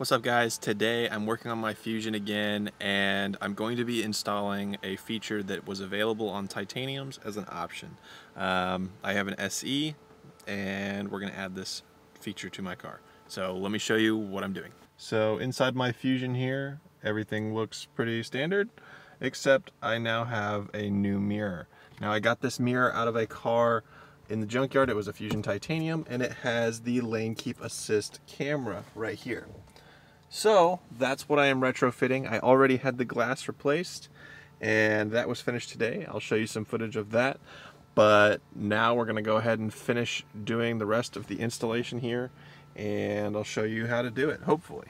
What's up guys? Today I'm working on my Fusion again and I'm going to be installing a feature that was available on Titaniums as an option. Um, I have an SE and we're going to add this feature to my car. So let me show you what I'm doing. So inside my Fusion here, everything looks pretty standard, except I now have a new mirror. Now I got this mirror out of a car in the junkyard. It was a Fusion Titanium and it has the lane keep assist camera right here. So that's what I am retrofitting. I already had the glass replaced and that was finished today. I'll show you some footage of that. But now we're gonna go ahead and finish doing the rest of the installation here and I'll show you how to do it, hopefully.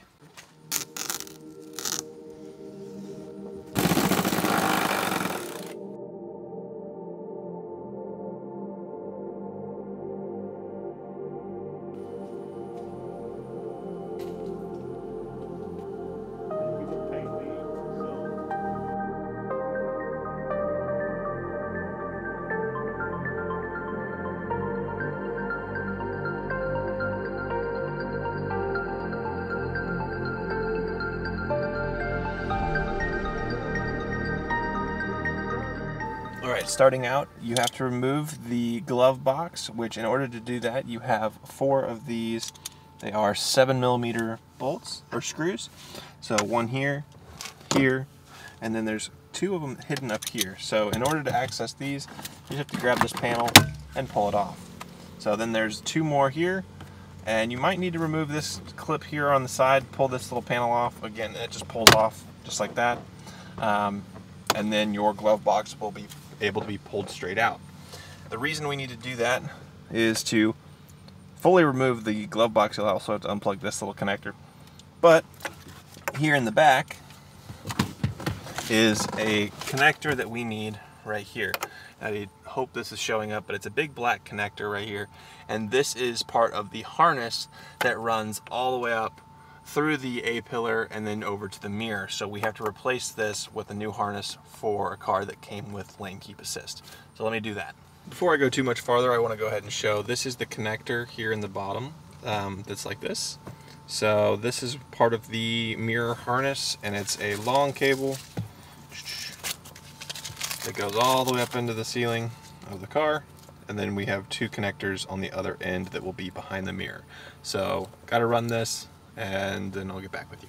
Starting out, you have to remove the glove box, which in order to do that, you have four of these. They are seven millimeter bolts or screws. So one here, here, and then there's two of them hidden up here. So in order to access these, you just have to grab this panel and pull it off. So then there's two more here, and you might need to remove this clip here on the side, pull this little panel off. Again, it just pulls off just like that. Um, and then your glove box will be able to be pulled straight out. The reason we need to do that is to fully remove the glove box. You'll also have to unplug this little connector. But here in the back is a connector that we need right here. I hope this is showing up, but it's a big black connector right here. And this is part of the harness that runs all the way up through the A-pillar and then over to the mirror. So we have to replace this with a new harness for a car that came with lane keep assist. So let me do that. Before I go too much farther, I want to go ahead and show this is the connector here in the bottom um, that's like this. So this is part of the mirror harness and it's a long cable that goes all the way up into the ceiling of the car and then we have two connectors on the other end that will be behind the mirror. So gotta run this and then I'll get back with you.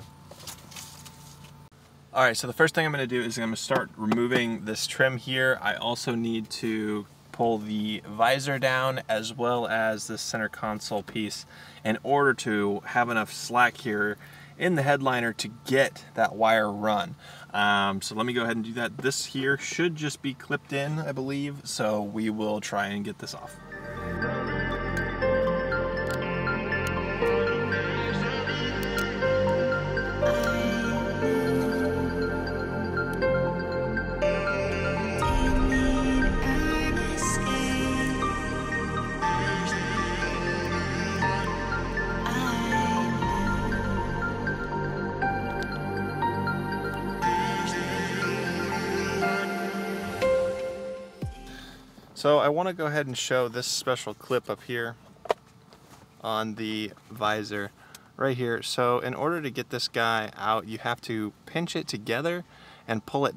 All right, so the first thing I'm gonna do is I'm gonna start removing this trim here. I also need to pull the visor down as well as the center console piece in order to have enough slack here in the headliner to get that wire run. Um, so let me go ahead and do that. This here should just be clipped in, I believe, so we will try and get this off. So I want to go ahead and show this special clip up here on the visor right here. So in order to get this guy out, you have to pinch it together and pull it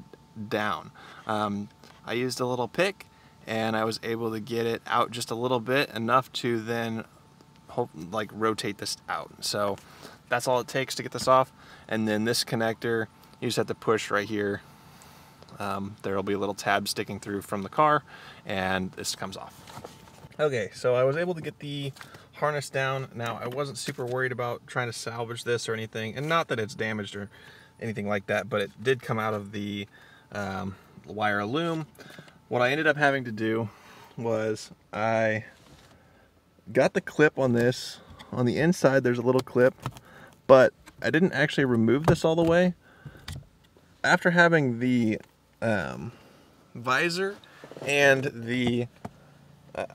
down. Um, I used a little pick and I was able to get it out just a little bit, enough to then hope, like rotate this out. So that's all it takes to get this off. And then this connector, you just have to push right here um, there will be a little tab sticking through from the car and this comes off. Okay, so I was able to get the harness down. Now, I wasn't super worried about trying to salvage this or anything, and not that it's damaged or anything like that, but it did come out of the um, wire loom. What I ended up having to do was I got the clip on this. On the inside, there's a little clip, but I didn't actually remove this all the way. After having the um, visor and the uh,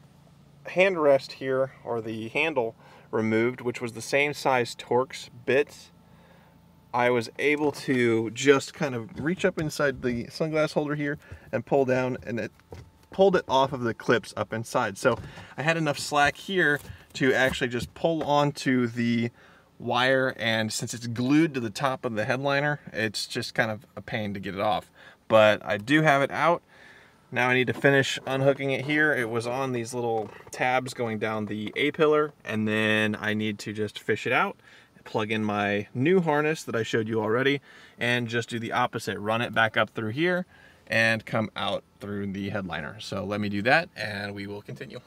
hand rest here, or the handle removed, which was the same size Torx bits, I was able to just kind of reach up inside the sunglass holder here and pull down and it pulled it off of the clips up inside. So I had enough slack here to actually just pull onto the wire and since it's glued to the top of the headliner, it's just kind of a pain to get it off. But I do have it out. Now I need to finish unhooking it here. It was on these little tabs going down the A-pillar and then I need to just fish it out, plug in my new harness that I showed you already and just do the opposite. Run it back up through here and come out through the headliner. So let me do that and we will continue.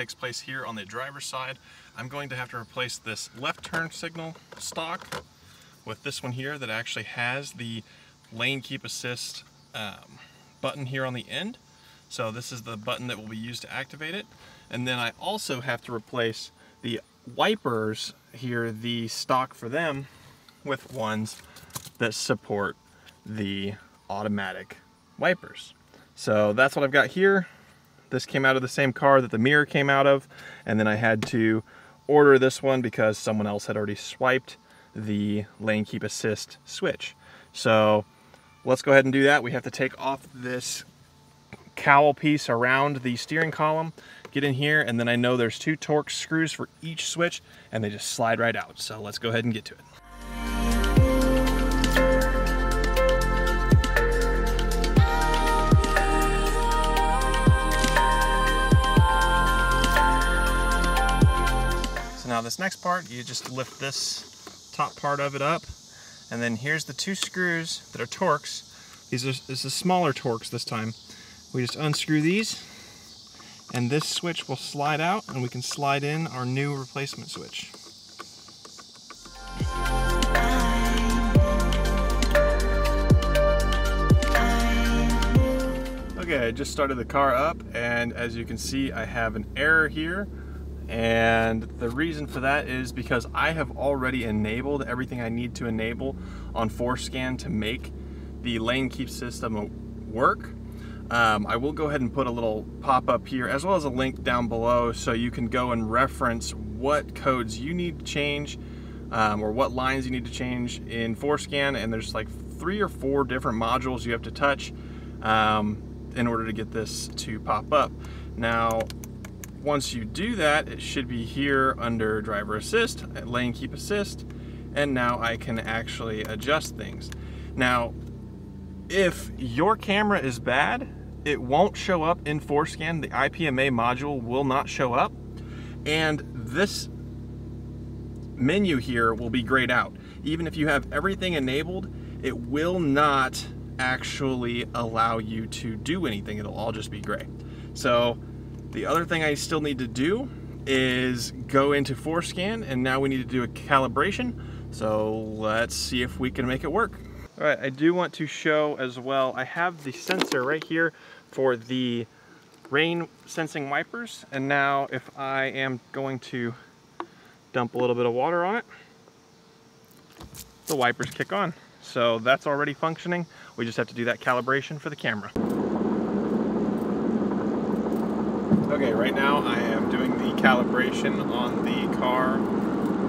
Takes place here on the driver's side. I'm going to have to replace this left turn signal stalk with this one here that actually has the lane keep assist um, button here on the end. So this is the button that will be used to activate it. And then I also have to replace the wipers here, the stalk for them, with ones that support the automatic wipers. So that's what I've got here. This came out of the same car that the mirror came out of, and then I had to order this one because someone else had already swiped the lane keep assist switch. So let's go ahead and do that. We have to take off this cowl piece around the steering column, get in here, and then I know there's two Torx screws for each switch, and they just slide right out. So let's go ahead and get to it. Now this next part, you just lift this top part of it up, and then here's the two screws that are Torx. These are this is smaller Torx this time. We just unscrew these, and this switch will slide out, and we can slide in our new replacement switch. Okay, I just started the car up, and as you can see, I have an error here and the reason for that is because I have already enabled everything I need to enable on FORScan to make the lane keep system work. Um, I will go ahead and put a little pop-up here as well as a link down below so you can go and reference what codes you need to change um, or what lines you need to change in FORScan and there's like three or four different modules you have to touch um, in order to get this to pop up. Now once you do that, it should be here under driver assist, lane keep assist, and now I can actually adjust things. Now, if your camera is bad, it won't show up in FORScan. The IPMA module will not show up. And this menu here will be grayed out. Even if you have everything enabled, it will not actually allow you to do anything. It'll all just be gray. So the other thing I still need to do is go into FORScan and now we need to do a calibration. So let's see if we can make it work. All right, I do want to show as well, I have the sensor right here for the rain sensing wipers. And now if I am going to dump a little bit of water on it, the wipers kick on. So that's already functioning. We just have to do that calibration for the camera. Okay, right now I am doing the calibration on the car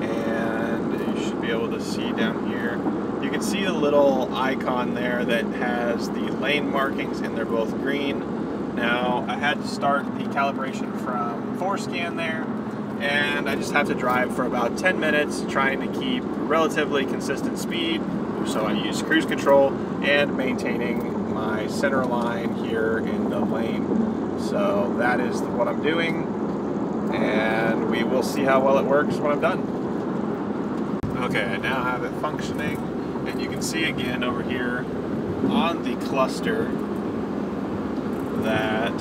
and you should be able to see down here. You can see the little icon there that has the lane markings and they're both green. Now I had to start the calibration from FORScan there and I just have to drive for about 10 minutes trying to keep relatively consistent speed. So I use cruise control and maintaining my center line here in the lane so that is what I'm doing, and we will see how well it works when I'm done. Okay, I now have it functioning, and you can see again over here on the cluster that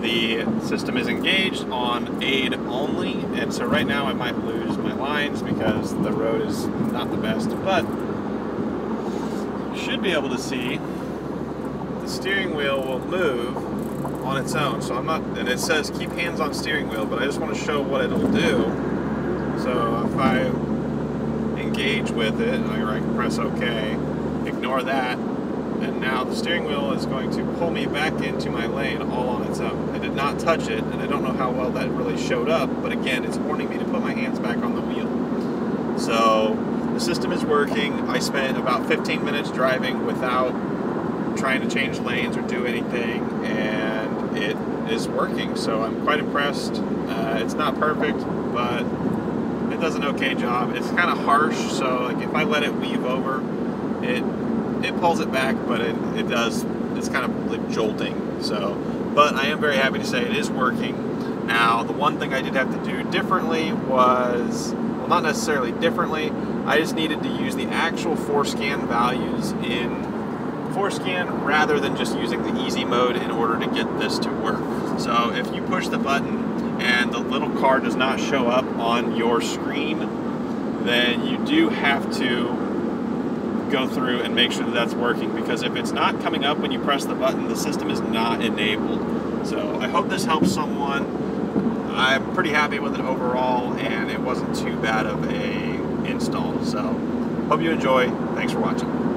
the system is engaged on aid only, and so right now I might lose my lines because the road is not the best, but should be able to see the steering wheel will move on its own. So I'm not, and it says keep hands on steering wheel, but I just want to show what it'll do. So if I engage with it, I can press OK, ignore that, and now the steering wheel is going to pull me back into my lane all on its own. I did not touch it, and I don't know how well that really showed up, but again, it's warning me to put my hands back on the wheel. So the system is working. I spent about 15 minutes driving without trying to change lanes or do anything, and is working. So I'm quite impressed. Uh, it's not perfect, but it does an okay job. It's kind of harsh, so like if I let it weave over, it it pulls it back, but it, it does, it's kind of like jolting. So, but I am very happy to say it is working. Now, the one thing I did have to do differently was, well, not necessarily differently, I just needed to use the actual FORScan values in FORScan rather than just using the easy mode in order to get this to work. So if you push the button and the little car does not show up on your screen, then you do have to go through and make sure that that's working because if it's not coming up when you press the button, the system is not enabled. So I hope this helps someone. I'm pretty happy with it overall and it wasn't too bad of a install. So hope you enjoy. Thanks for watching.